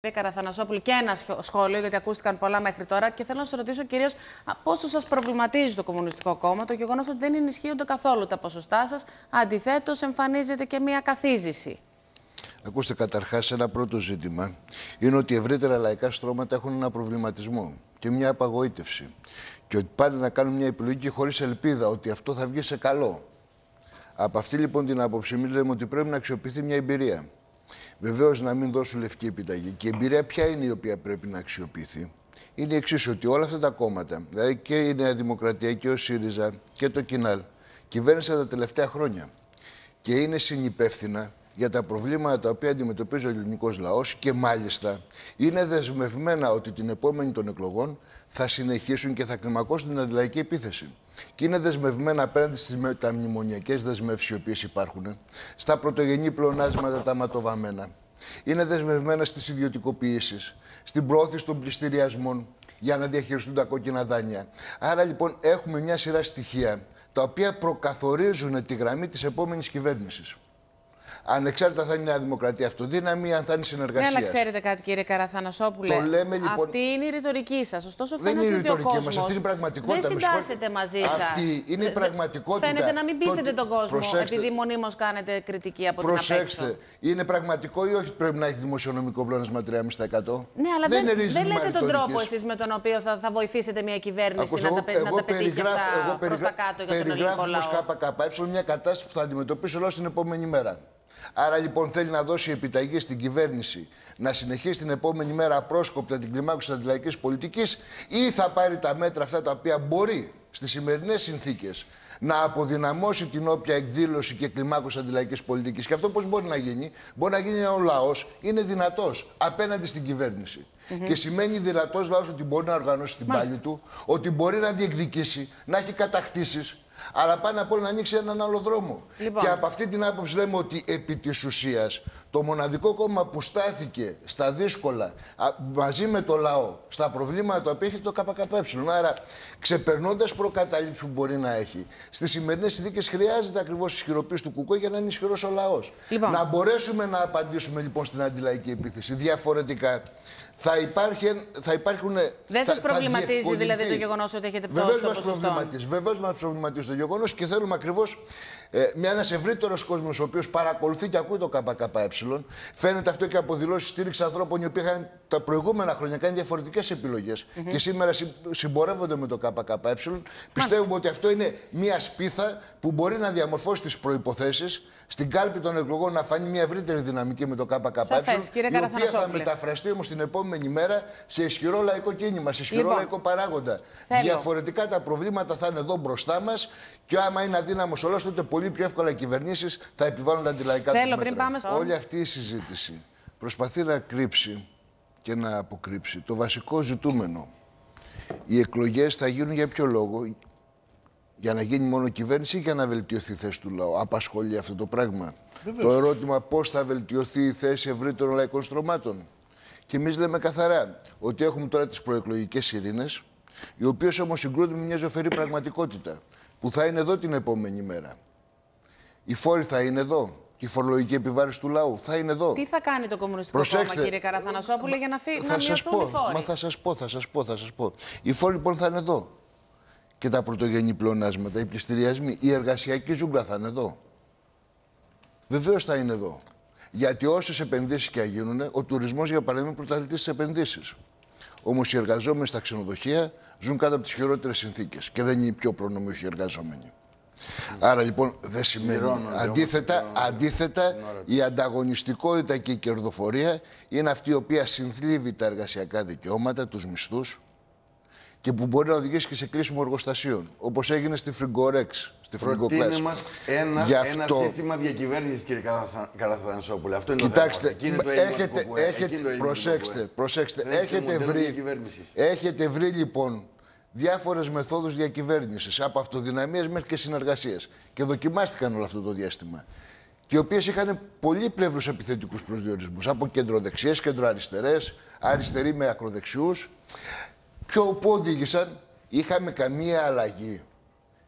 Κύριε Καραθανασόπουλη, και ένα σχόλιο, γιατί ακούστηκαν πολλά μέχρι τώρα. Και θέλω να σας ρωτήσω κυρίως πόσο σας προβληματίζει το Κομμουνιστικό Κόμμα το γεγονός ότι δεν ενισχύονται καθόλου τα ποσοστά σας. Αντιθέτως, εμφανίζεται και μία καθίζηση. Ακούστε, καταρχάς, ένα πρώτο ζήτημα είναι ότι ευρύτερα λαϊκά στρώματα έχουν ένα προβληματισμό και μια απαγοήτευση. Και ότι πάνε να κάνουν μια επιλογή χωρίς ελπίδα ότι αυτό θα βγει σε καλό. Από αυτή λοιπόν την άποψη, λέμε ότι πρέπει να αξιοποιηθεί μια εμπειρία. Βεβαίως να μην δώσουν λευκή επιταγή. Και η εμπειρία ποια είναι η οποία πρέπει να αξιοποιηθεί; Είναι η εξής, ότι όλα αυτά τα κόμματα, δηλαδή και η Νέα Δημοκρατία και ο ΣΥΡΙΖΑ και το ΚΙΝΑΛ, κυβέρνησαν τα τελευταία χρόνια. Και είναι συνυπεύθυνα για τα προβλήματα τα οποία αντιμετωπίζει ο ελληνικός λαός και μάλιστα είναι δεσμευμένα ότι την επόμενη των εκλογών θα συνεχίσουν και θα κλιμακώσουν την αντιλαϊκή επίθεση. Και είναι δεσμευμένα απέναντι στις μεταμνημονιακέ δεσμεύσεις οι οποίες υπάρχουν, στα πρωτογενή πλεονάσματα τα ματοβαμμένα. Είναι δεσμευμένα στις ιδιωτικοποιήσεις, στην πρόθεση των πληστηριασμών για να διαχειριστούν τα κόκκινα δάνεια. Άρα λοιπόν έχουμε μια σειρά στοιχεία τα οποία προκαθορίζουν τη γραμμή της επόμενης κυβέρνησης. Ανεξάρτητα θα είναι η Νέα Δημοκρατία αυτοδύναμη, αν θα είναι συνεργασία. Ναι, αλλά ξέρετε κάτι, κύριε Καραθανασόπουλε. Το λέμε, λοιπόν... Αυτή είναι η ρητορική σας. Ωστόσο, φαίνεται δεν είναι η ρητορική μας, αυτή είναι η πραγματικότητα. Δεν συντάσσετε μαζί σας. Αυτή είναι η πραγματικότητα. Φαίνεται να μην πείθετε τον κόσμο, Προσέξτε. επειδή μονίμως κάνετε κριτική από Προσέξτε. την απέξω. Είναι πραγματικό ή όχι πρέπει να έχει δημοσιονομικό πλεόνασμα 3,5%. Ναι, αλλά δεν, δεν, δεν λέτε τον τρόπο εσείς με τον οποίο θα, θα βοηθήσετε μια κυβέρνηση Ακούς, να, εγώ, τα, να τα πετύχει αυτά προς τα κάτω για τον ελληνικό λαό. ΚΚΕ μια κατάσταση που θα αντιμετωπίσει όλο την επόμενη μέρα. Άρα λοιπόν θέλει να δώσει επιταγή στην κυβέρνηση να συνεχίσει την επόμενη μέρα απρόσκοπτα την κλιμάκωση της αντιλαϊκής πολιτικής ή θα πάρει τα μέτρα αυτά τα οποία μπορεί στις σημερινές συνθήκες να αποδυναμώσει την όποια εκδήλωση και κλιμάκωση αντιλαϊκής πολιτικής. Και αυτό πώς μπορεί να γίνει, Μπορεί να γίνει ο λαός είναι δυνατός απέναντι στην κυβέρνηση. Και σημαίνει δυνατός λαός ότι μπορεί να οργανώσει την πάλη του, ότι μπορεί να διεκδικήσει, να έχει κατακτήσεις, αλλά πάνω απ' όλα να ανοίξει έναν άλλο δρόμο. Λοιπόν. Και από αυτή την άποψη λέμε ότι επί της ουσίας το μοναδικό κόμμα που στάθηκε στα δύσκολα μαζί με το λαό, στα προβλήματα που έχει το ΚΚΕ. Άρα, ξεπερνώντας προκαταλήψεις που μπορεί να έχει, στις σημερινές συνθήκες χρειάζεται ακριβώς ισχυροποίηση του ΚΚΕ για να είναι ισχυρός ο λαός. Λοιπόν. Να μπορέσουμε να απαντήσουμε λοιπόν στην αντιλαϊκή επίθεση. Διαφορετικά θα, υπάρχει, θα υπάρχουν. Δεν σας προβληματίζει δηλαδή το γεγονός ότι έχετε πτώσει το ποσοστό. Βεβαίως μας προβληματίζει το γεγονός και θέλουμε ακριβώς ε, μια ένας ευρύτερος κόσμος ο οποίος παρακολουθεί και ακούει το ΚΚΕ. Φαίνεται αυτό και από δηλώσεις στήριξης ανθρώπων οι οποίοι είχαν τα προηγούμενα χρόνια κάνει διαφορετικές επιλογές mm -hmm. και σήμερα συμπορεύονται με το ΚΚΕ. Πιστεύουμε ότι αυτό είναι μια σπίθα που μπορεί να διαμορφώσει τις προποθέσει στην κάλπη των εκλογών να φανεί μια ευρύτερη δυναμική με το ΚΚΕ. Η οποία θα μεταφραστεί όμως την επόμενη μέρα σε ισχυρό λαϊκό κίνημα, σε ισχυρό λοιπόν, λαϊκό παράγοντα. Θέλω. Διαφορετικά τα προβλήματα θα είναι εδώ μπροστά μας και άμα είναι αδύναμος ο λαό, τότε πολύ πιο εύκολα οι κυβερνήσεις θα επιβάλλουν τα αντιλαϊκά τους. Πριν πάμε στο... Όλη αυτή η συζήτηση προσπαθεί να κρύψει και να αποκρύψει το βασικό ζητούμενο. Οι εκλογές θα γίνουν για ποιο λόγο, για να γίνει μόνο κυβέρνηση ή για να βελτιωθεί η θέση του λαού; Απασχολεί αυτό το πράγμα; Το ερώτημα πώς θα βελτιωθεί η θέση ευρύτερων λαϊκών στρωμάτων; Και εμείς λέμε καθαρά ότι έχουμε τώρα τις προεκλογικές ειρήνες, οι οποίες όμως συγκρούνται με μια ζωφερή πραγματικότητα, που θα είναι εδώ την επόμενη μέρα. Οι φόροι θα είναι εδώ και η φορολογική επιβάρηση του λαού θα είναι εδώ. Τι θα κάνει το Κομμουνιστικό Προσέξτε, Κόμμα, κύριε Καραθανασόπουλε, για να, φύ... θα να μειωθούν πω, οι φόροι; Μα θα σας πω, θα σας πω, θα σας πω. Οι φόροι λοιπόν θα είναι εδώ. Και τα πρωτογενή πλεονάσματα, οι πληστηριασμοί, η εργασιακή ζούγκλα θα είναι εδώ. Βεβαίως θα είναι εδώ. Γιατί όσες επενδύσεις και γίνουν, ο τουρισμός για παράδειγμα πρωταθλητής στις επενδύσεις. Όμως οι εργαζόμενοι στα ξενοδοχεία ζουν κάτω από τις χειρότερες συνθήκες και δεν είναι οι πιο προνομιούχοι εργαζόμενοι. Άρα λοιπόν δεν σημαίνει. αντίθετα, αντίθετα η ανταγωνιστικότητα και η κερδοφορία είναι αυτή η οποία συνθλίβει τα εργασιακά δικαιώματα, τους μισθούς και που μπορεί να οδηγήσει και σε κρίσιμο εργοστασίων. Όπως έγινε στη Φριγκορέξ, στη Φριγκοκλάς. μας ένα, ένα σύστημα διακυβέρνησης, κύριε Καραθανασόπουλε. Αυτό είναι Κοιτάξτε, το θέμα. έχετε, έχετε, προσέξτε, προσέξτε. Έχετε βρει, έχετε βρει λοιπόν διάφορες μεθόδους διακυβέρνησης, από αυτοδυναμίες μέχρι και συνεργασίες. Και δοκιμάστηκαν όλο αυτό το διάστημα. Και οι οποίες είχαν πολύ πλεύρου επιθετικούς προσδιορισμούς. Από κεντροδεξιές, κεντροαριστερές, αριστεροί με ακροδεξιούς. Ποιο που οδήγησαν, είχαμε καμία αλλαγή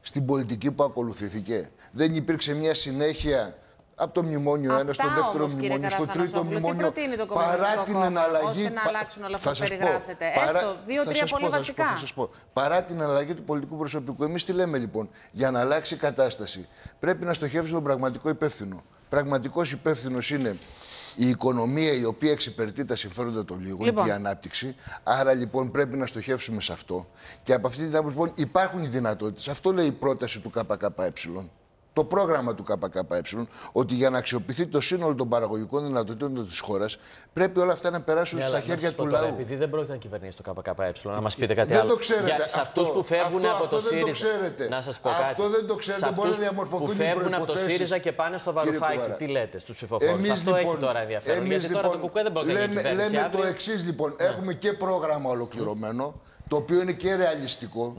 στην πολιτική που ακολουθήθηκε. Δεν υπήρξε μια συνέχεια από το μνημόνιο 1 στο δεύτερο όμως, μνημόνιο, στο τρίτο μνημόνιο. το παρά την εναλλαγή. Ώστε να αλλάξουν όλα αυτά που περιγράφετε. Έστω δύο-τρία πολύ πω, βασικά. Θα σας πω. Παρά την εναλλαγή του πολιτικού προσωπικού, εμείς τι λέμε λοιπόν; Για να αλλάξει η κατάσταση, πρέπει να στοχεύσει τον πραγματικό υπεύθυνο. Πραγματικός υπεύθυνος είναι η οικονομία η οποία εξυπηρετεί τα συμφέροντα των λίγων λοιπόν. και η ανάπτυξη. Άρα λοιπόν πρέπει να στοχεύσουμε σε αυτό. Και από αυτή την άποψη λοιπόν υπάρχουν οι δυνατότητες. Αυτό λέει η πρόταση του ΚΚΕ το πρόγραμμα του ΚΚΕ ότι για να αξιοποιηθεί το σύνολο των παραγωγικών δυνατοτήτων της χώρας πρέπει όλα αυτά να περάσουν ναι, στα χέρια του λαού. Επειδή δεν πρόκειται να κυβερνήσει το ΚΚΕ, να μας πείτε κάτι δεν άλλο. Δεν το ξέρετε. Για, σε αυτούς που φεύγουν αυτό, από αυτό το ΣΥΡΙΖΑ. Να σας πω κάτι. Αυτό δεν το ξέρετε. Μπορεί να διαμορφωθούν που φεύγουν από το ΣΥΡΙΖΑ και πάνε στο Βαρουφάκι. Τι λέτε στους ψηφοφόρους. Αυτό έχει λοιπόν- τώρα ενδιαφέρον. Γιατί τώρα το ΚΚΕ δεν πρόκειται να Λέμε το εξής λοιπόν. Ναι. Έχουμε και πρόγραμμα ολοκληρωμένο, το οποίο είναι και ρεαλιστικό.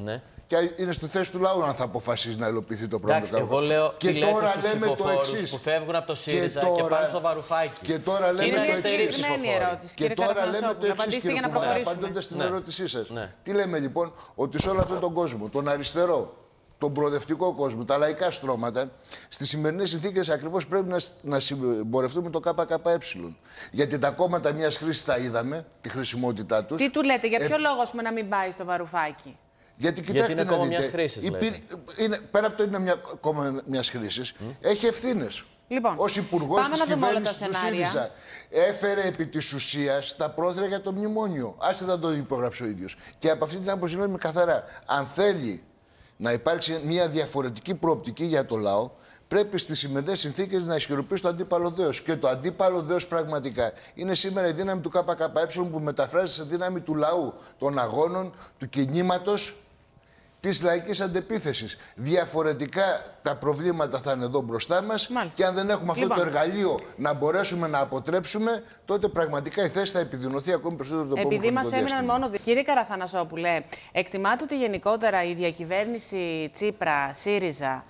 Ναι και είναι στη θέση του λαού αν θα αποφασίσει να υλοποιηθεί το πρόγραμμα. Εντάξει, εγώ λέω και τώρα λέμε το εξής. Που φεύγουν από το ΣΥΡΙΖΑ και, τώρα, και πάνε στο βαρουφάκι. Και τώρα λέμε είναι το εξής. Και τώρα λέμε το εξής. Και απαντώντας στην ναι. ερώτησή σας. Ναι. Τι λέμε λοιπόν, ότι σε όλο αυτόν τον κόσμο, τον αριστερό, τον προοδευτικό κόσμο, τα λαϊκά στρώματα, στις σημερινές συνθήκες ακριβώς πρέπει να, να συμπορευτούμε το ΚΚΕ. Γιατί τα κόμματα μιας χρήσης τα είδαμε, τη χρησιμότητά τους. Τι του λέτε, για ποιο ε... λόγο να μην πάει στο βαρουφάκι; Γιατί κοιτάξτε Γιατί είναι ακόμα μιας χρήσης. Πέρα από το είναι μια, ακόμα μιας χρήσης, mm. έχει ευθύνες. Λοιπόν, Ω υπουργός της κυβέρνησης του ΣΥΡΙΖΑ έφερε επί της ουσίας τα πρόθυρα για το μνημόνιο. Άσε να το υπογράψει ο ίδιος. Και από αυτή την άποψη λέμε καθαρά. Αν θέλει να υπάρξει μια διαφορετική προοπτική για το λαό, πρέπει στις σημερινές συνθήκες να ισχυροποιήσει το αντίπαλο δέος. Και το αντίπαλο δέος πραγματικά είναι σήμερα η δύναμη του ΚΚΕ που μεταφράζει σε δύναμη του λαού, των αγώνων, του κινήματος της λαϊκής αντεπίθεσης. Διαφορετικά τα προβλήματα θα είναι εδώ μπροστά μας και αν δεν έχουμε αυτό το λοιπόν. εργαλείο να μπορέσουμε να αποτρέψουμε, τότε πραγματικά η θέση θα επιδεινωθεί ακόμη περισσότερο το επόμενο Επειδή μας έμειναν μόνο δύο. Κύριε Καραθανασόπουλε, εκτιμάτε ότι γενικότερα η διακυβέρνηση Τσίπρα, ΣΥΡΙΖΑ,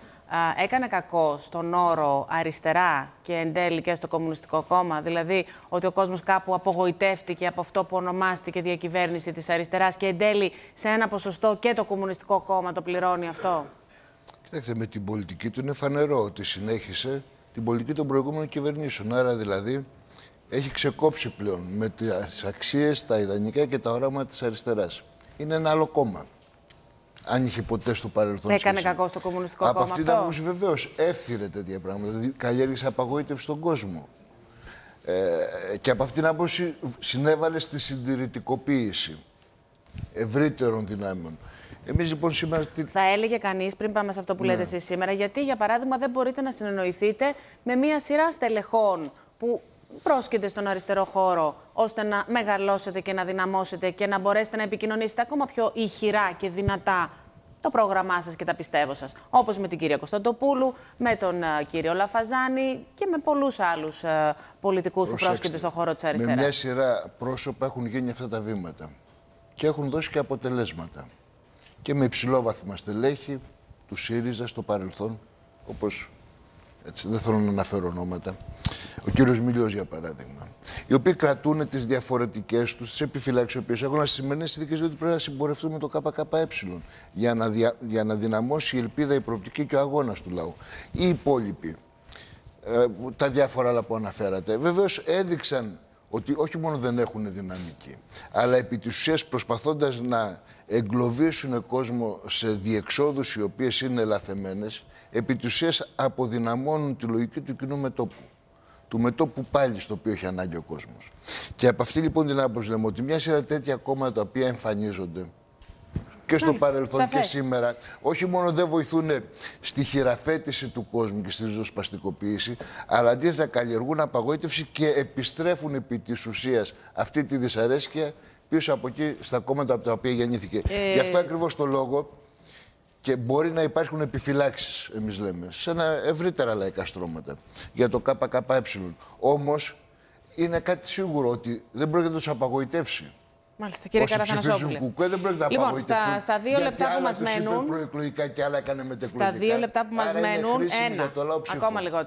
έκανε κακό στον όρο αριστερά και εν τέλει και στο Κομμουνιστικό Κόμμα. Δηλαδή ότι ο κόσμος κάπου απογοητεύτηκε από αυτό που ονομάστηκε διακυβέρνηση της αριστεράς και εν τέλει σε ένα ποσοστό και το Κομμουνιστικό Κόμμα το πληρώνει αυτό. Κοιτάξτε, με την πολιτική του είναι φανερό ότι συνέχισε την πολιτική των προηγούμενων κυβερνήσεων. Άρα δηλαδή έχει ξεκόψει πλέον με τις αξίες, τα ιδανικά και τα οράματα της αριστεράς. Είναι ένα άλλο κόμμα αν είχε ποτέ στο παρελθόν. Έκανε κακό στο Κομμουνιστικό Κόμμα. Από αυτήν την άποψη βεβαίως έφθυρε τέτοια πράγματα. Δηλαδή καλλιέργησε απαγοήτευση στον κόσμο. Ε, και από αυτήν την άποψη συνέβαλε στη συντηρητικοποίηση ευρύτερων δυνάμεων. Εμείς λοιπόν σήμερα... Θα έλεγε κανείς, πριν πάμε σε αυτό που ναι. λέτε εσείς σήμερα, γιατί για παράδειγμα δεν μπορείτε να συνεννοηθείτε με μία σειρά στελεχών που πρόσκειται στον αριστερό χώρο, ώστε να μεγαλώσετε και να δυναμώσετε και να μπορέσετε να επικοινωνήσετε ακόμα πιο ηχηρά και δυνατά το πρόγραμμά σας και τα πιστεύω σας. Όπως με την κυρία Κωνσταντοπούλου, με τον uh, κύριο Λαφαζάνη και με πολλούς άλλους uh, πολιτικούς που πρόσκειται στον χώρο της αριστεράς. Με μια σειρά πρόσωπα έχουν γίνει αυτά τα βήματα και έχουν δώσει και αποτελέσματα. Και με υψηλόβαθμα στελέχη του ΣΥΡΙΖΑ στο παρελθόν, όπως έτσι, δεν θέλω να αναφέρω ονόματα, ο κύριος Μιλιός για παράδειγμα, οι οποίοι κρατούν τις διαφορετικές τους, τις επιφυλάξεις, οι οποίες έχουν στις σημερινές συνθήκες, διότι πρέπει να συμπορευτούμε το ΚΚΕ για να, δια, για να δυναμώσει η ελπίδα, η προοπτική και ο αγώνας του λαού. Οι υπόλοιποι, ε, τα διάφορα άλλα που αναφέρατε, βεβαίως έδειξαν ότι όχι μόνο δεν έχουν δυναμική, αλλά επί της ουσίας προσπαθώντας να εγκλωβίσουν κόσμο σε διεξόδους οι οποίες είναι λαθεμένες, επί της ουσίας αποδυναμώνουν τη λογική του κοινού μετόπου. Του μετόπου πάλι στο οποίο έχει ανάγκη ο κόσμος. Και από αυτή λοιπόν την άποψη λέμε ότι μια σειρά τέτοια κόμματα τα οποία εμφανίζονται και στο παρελθόν και σήμερα, όχι μόνο δεν βοηθούν στη χειραφέτηση του κόσμου και στη ζωσπαστικοποίηση, αλλά αντίθετα καλλιεργούν απαγοήτευση και επιστρέφουν επί της ουσίας αυτή τη δυσαρέσκεια πίσω από εκεί στα κόμματα από τα οποία γεννήθηκε. Ε... Γι' αυτό ακριβώς το λόγο και μπορεί να υπάρχουν επιφυλάξεις, εμείς λέμε, σε ένα ευρύτερα λαϊκά στρώματα για το ΚΚΕ. Όμως είναι κάτι σίγουρο ότι δεν πρόκειται να τους απαγοητεύσει. Μάλιστα, κύριε Καραθανασόπουλε. Κουκουέ δεν πρόκειται να λοιπόν, στα, στα δύο λεπτά που μας μένουν. προεκλογικά και άλλα έκανε μετεκλογικά. Στα δύο λεπτά που μας μένουν, ένα. Ακόμα λιγότερο.